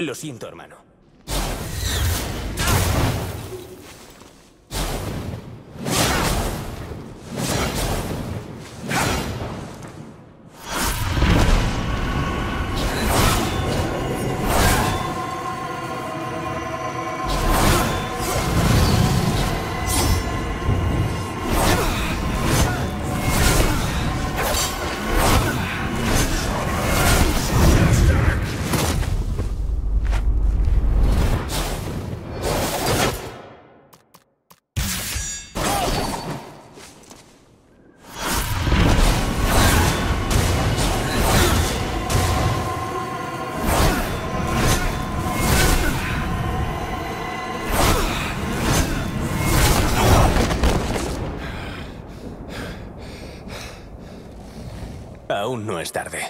Lo siento, hermano. Aún no es tarde.